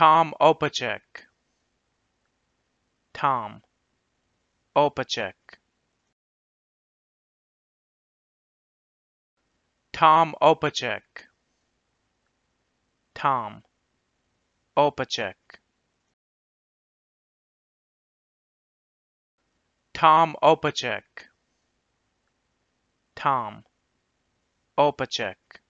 Tom Opacek. Tom Opacek. Tom Opacek. Tom Opacek. Tom Opacek. Tom Opacek.